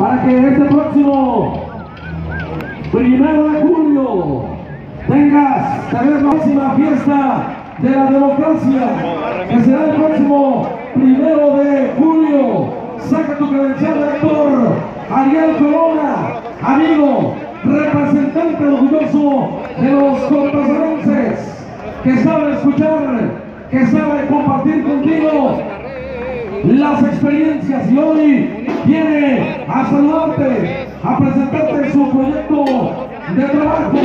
para que este próximo primero de julio tengas tener la próxima fiesta de la democracia que será el próximo primero de julio. Saca tu credencial de actor, Ariel Corona, amigo, representante orgulloso de los cortazarenses, que sabe escuchar, que sabe compartir contigo las experiencias y hoy viene a saludarte, a presentarte su proyecto de trabajo.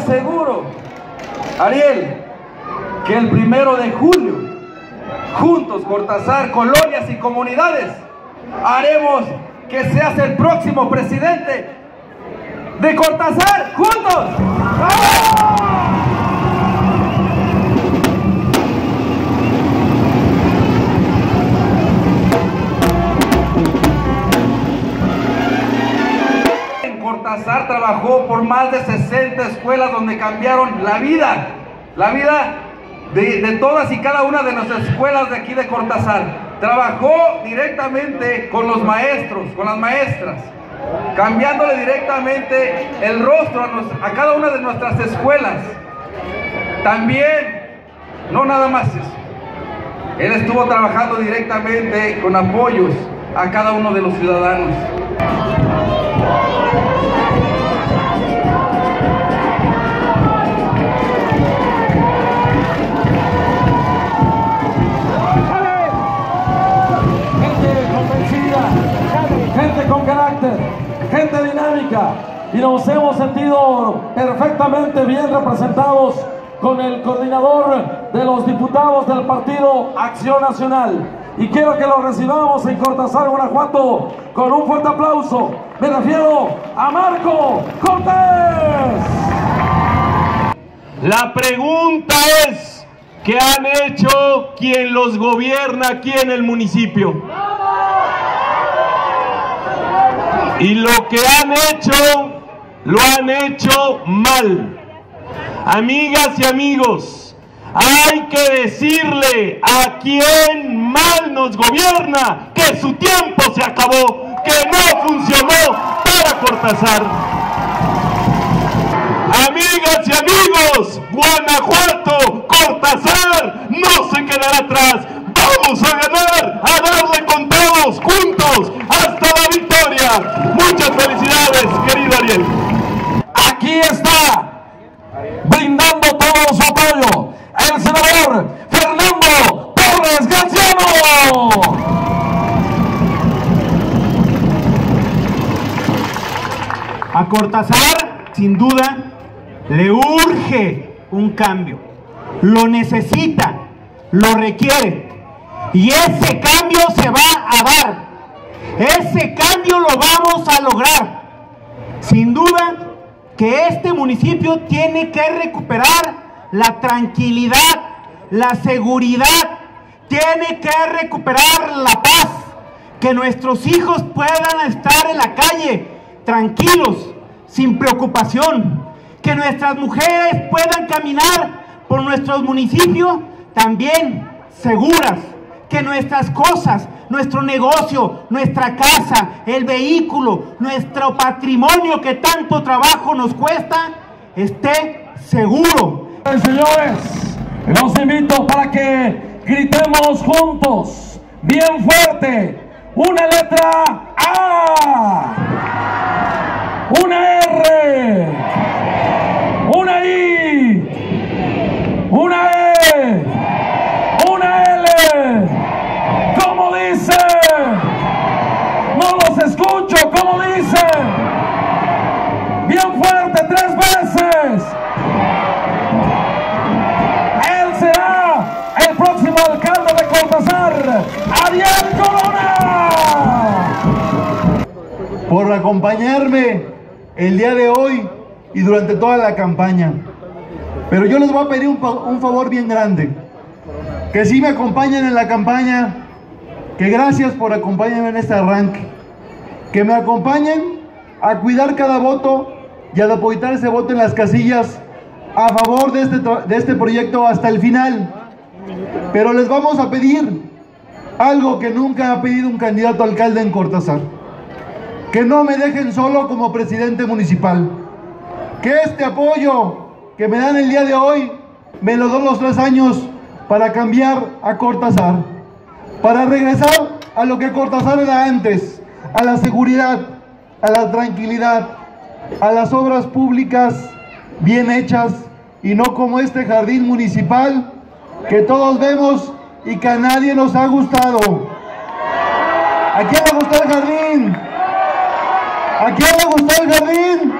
Aseguro, Ariel, que el primero de julio, juntos, Cortázar, colonias y comunidades, haremos que seas el próximo presidente de Cortázar, juntos. En Cortázar trabajó por más de 60 escuelas donde cambiaron la vida, la vida de, todas y cada una de nuestras escuelas de aquí de Cortázar. Trabajó directamente con los maestros, con las maestras, cambiándole directamente el rostro a cada una de nuestras escuelas. También, no nada más eso, él estuvo trabajando directamente con apoyos a cada uno de los ciudadanos. Gente dinámica y nos hemos sentido perfectamente bien representados con el coordinador de los diputados del partido Acción Nacional. y quiero que lo recibamos en Cortázar, Guanajuato, con un fuerte aplauso. Me refiero a Marco Cortés. La pregunta es, ¿qué han hecho quien los gobierna aquí en el municipio? Y lo que han hecho, lo han hecho mal. Amigas y amigos, hay que decirle a quien mal nos gobierna que su tiempo se acabó, que no funcionó para Cortázar. Amigas y amigos, Guanajuato, Cortázar no se quedará atrás. Vamos a ganar, a darle con todos juntos Muchas felicidades, querido Ariel. Aquí está, brindando todo su apoyo, el senador Fernando Torres Ganciano. A Cortázar, sin duda, le urge un cambio. Lo necesita, lo requiere. Y ese cambio se va a dar. Ese cambio lo vamos a lograr. Sin duda que este municipio tiene que recuperar la tranquilidad, la seguridad, tiene que recuperar la paz, que nuestros hijos puedan estar en la calle tranquilos, sin preocupación, que nuestras mujeres puedan caminar por nuestros municipios también seguras, que nuestras cosas, nuestro negocio, nuestra casa, el vehículo, nuestro patrimonio que tanto trabajo nos cuesta, esté seguro. Señores, los invito para que gritemos juntos, bien fuerte, una letra A, una R, una I, una E, una L. ¿Cómo dice? No los escucho, ¿cómo dice? Bien fuerte, tres veces. Él será el próximo alcalde de Cortázar, Ariel Corona. por acompañarme el día de hoy y durante toda la campaña. Pero yo les voy a pedir un favor bien grande. Que si me acompañen en la campaña, que gracias por acompañarme en este arranque. Que me acompañen a cuidar cada voto y a depositar ese voto en las casillas a favor de este, de este proyecto hasta el final. Pero les vamos a pedir algo que nunca ha pedido un candidato alcalde en Cortázar que no me dejen solo como presidente municipal. Que este apoyo que me dan el día de hoy me lo doy los tres años para cambiar a Cortázar, para regresar a lo que Cortázar era antes, a la seguridad, a la tranquilidad, a las obras públicas bien hechas y no como este jardín municipal que todos vemos y que a nadie nos ha gustado. ¿A quién le gustó el jardín? ¿A quién le gustó el jardín?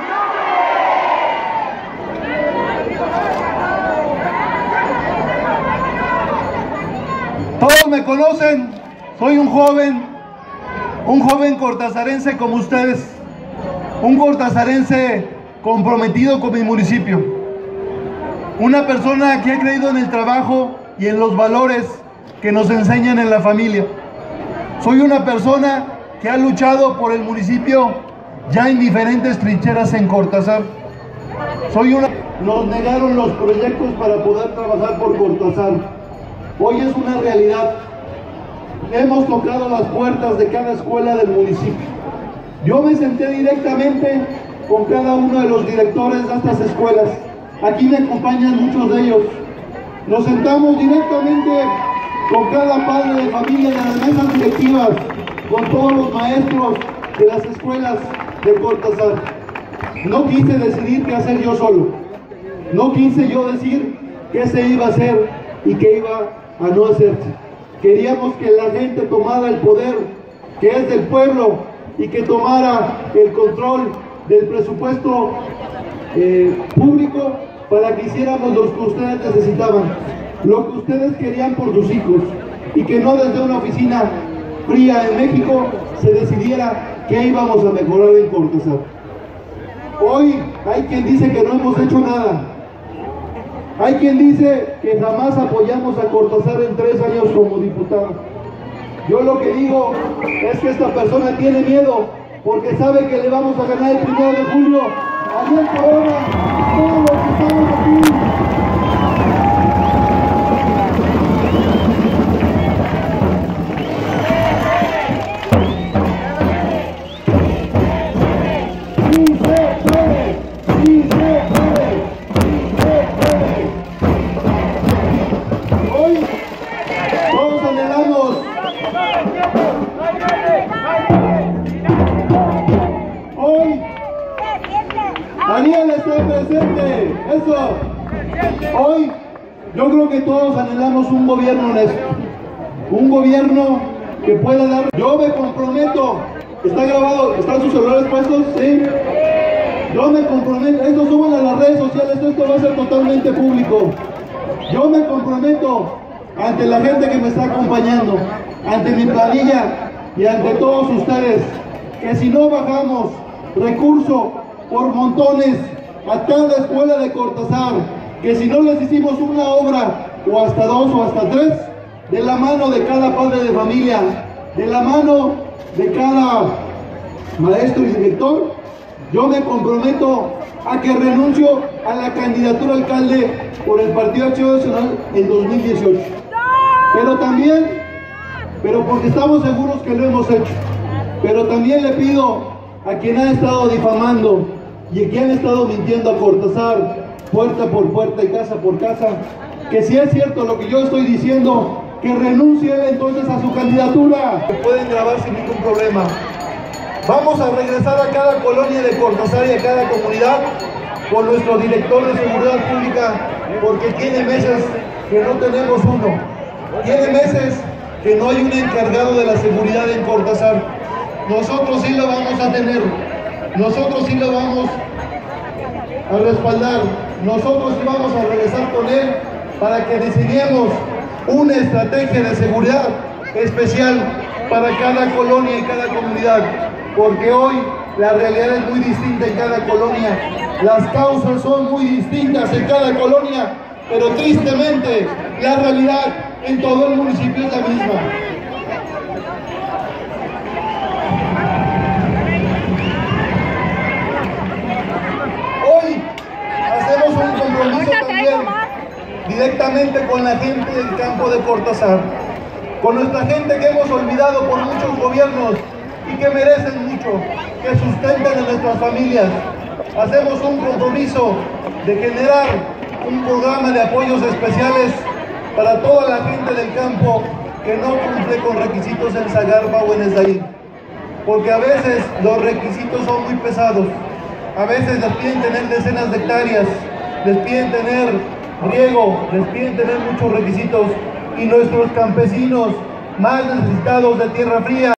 Todos me conocen, soy un joven, un joven cortazarense como ustedes, un cortazarense comprometido con mi municipio, una persona que ha creído en el trabajo y en los valores que nos enseñan en la familia. Soy una persona que ha luchado por el municipio ya en diferentes trincheras en Cortázar. Soy una... Nos negaron los proyectos para poder trabajar por Cortázar. Hoy es una realidad. Hemos tocado las puertas de cada escuela del municipio. Yo me senté directamente con cada uno de los directores de estas escuelas. Aquí me acompañan muchos de ellos. Nos sentamos directamente con cada padre de familia de las mesas directivas, con todos los maestros de las escuelas de Cortázar. No quise decidir qué hacer yo solo. No quise yo decir qué se iba a hacer y qué iba a no hacerse. Queríamos que la gente tomara el poder que es del pueblo y que tomara el control del presupuesto eh, público para que hiciéramos lo que ustedes necesitaban, lo que ustedes querían por sus hijos. y que no desde una oficina fría en México se decidiera qué íbamos a mejorar en Cortázar. Hoy hay quien dice que no hemos hecho nada. Hay quien dice que jamás apoyamos a Cortázar en tres años como diputado. Yo lo que digo es que esta persona tiene miedo porque sabe que le vamos a ganar el primero de julio. En Corona, Daniel está presente. Eso. Hoy yo creo que todos anhelamos un gobierno honesto. Un gobierno que pueda dar. Yo me comprometo. Está grabado. ¿Están sus celulares puestos? Sí. Yo me comprometo. Esto suben a las redes sociales. Esto va a ser totalmente público. Yo me comprometo ante la gente que me está acompañando, ante mi planilla y ante todos ustedes, que si no bajamos recurso por montones a cada escuela de Cortázar, que si no les hicimos una obra o hasta dos o hasta tres, de la mano de cada padre de familia, de la mano de cada maestro y director, yo me comprometo a que renuncio a la candidatura alcalde por el Partido Acción Nacional en 2018. Pero también, pero porque estamos seguros que lo hemos hecho, pero también le pido a quien ha estado difamando y a quien ha estado mintiendo a Cortázar, puerta por puerta y casa por casa, que si es cierto lo que yo estoy diciendo, que renuncie entonces a su candidatura. Pueden grabar sin ningún problema. Vamos a regresar a cada colonia de Cortázar y a cada comunidad con nuestro director de seguridad pública, porque tiene meses que no tenemos uno. Tiene meses que no hay un encargado de la seguridad en Cortázar. Nosotros sí lo vamos a tener. Nosotros sí lo vamos a respaldar. Nosotros sí vamos a regresar con él para que diseñemos una estrategia de seguridad especial para cada colonia y cada comunidad. Porque hoy la realidad es muy distinta en cada colonia. Las causas son muy distintas en cada colonia, pero tristemente la realidad en todo el municipio es la misma. Hoy hacemos un compromiso también directamente con la gente del campo de Cortázar, con nuestra gente que hemos olvidado por muchos gobiernos y que merecen mucho, que sustenten a nuestras familias. Hacemos un compromiso de generar un programa de apoyos especiales para toda la gente del campo que no cumple con requisitos en Zagarpa o en Esdaín. Porque a veces los requisitos son muy pesados. A veces les piden tener decenas de hectáreas, les piden tener riego, les piden tener muchos requisitos. Y nuestros campesinos más necesitados de tierra fría